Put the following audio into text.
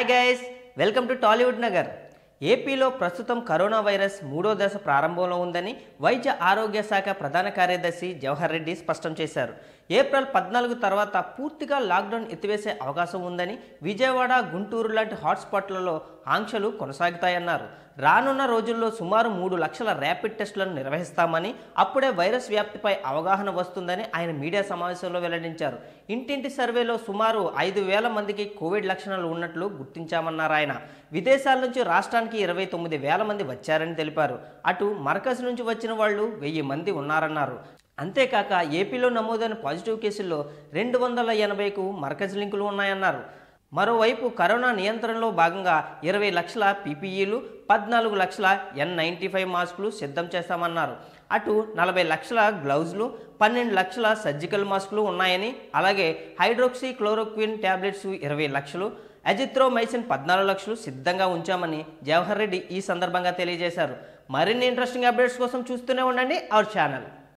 Hi guys welcome to Tollywood Nagar ఏపీలో ప్రస్తుతం corona virus మూడో దశ ప్రారంభంలో ఉందని వైద్య ఆరోగ్య శాఖ ప్రధాన కార్యదర్శి జవహర్ రెడ్డి స్పష్టం చేశారు. ఏప్రిల్ పద్నాలుగు తర్వాత పూర్తిగా లాక్డౌన్ ఎత్తివేసే అవకాశం ఉందని విజయవాడ గుంటూరు లాంటి హాట్స్పాట్లలో ఆంక్షలు కొనసాగుతాయన్నారు. రానున్న రోజుల్లో సుమారు మూడు లక్షల ర్యాపిడ్ టెస్టులను నిర్వహిస్తామని అప్పుడే వైరస్ వ్యాప్తిపై అవగాహన వస్తుందని ఆయన మీడియా సమావేశంలో వెల్లడించారు. ఇంటింటి సర్వేలో సుమారు ఐదు వేల మందికి కోవిడ్ లక్షణాలు ఉన్నట్లు గుర్తించామన్నారు ఆయన. విదేశాల నుంచి రాష్ట్రానికి ఇరవై తొమ్మిది వేల మంది వచ్చారని తెలిపారు. అటు మరకజ్ నుంచి వచ్చిన వాళ్ళు వెయ్యి మంది ఉన్నారన్నారు. అంతేకాక ఏపీలో నమోదైన పాజిటివ్ కేసుల్లో రెండు వందల ఎనభైకు మరకజ్ లింకులు ఉన్నాయన్నారు. మరోవైపు కరోనా నియంత్రణలో భాగంగా ఇరవై లక్షల పీపీఈలు పద్నాలుగు లక్షల ఎన్ నైంటీ ఫైవ్ మాస్కులు సిద్ధం చేస్తామన్నారు. అటు నలభై లక్షల గ్లౌజ్లు పన్నెండు లక్షల సర్జికల్ మాస్కులు ఉన్నాయని అలాగే హైడ్రోక్సీ క్లోరోక్విన్ ట్యాబ్లెట్స్ ఇరవై లక్షలు అజిత్రోమైసిన్ పద్నాలుగు లక్షలు సిద్ధంగా ఉంచామని జవహర్ రెడ్డి ఈ సందర్భంగా తెలియజేశారు. మరిన్ని ఇంట్రెస్టింగ్ అప్డేట్స్ కోసం చూస్తూనే ఉండండి. Our channel.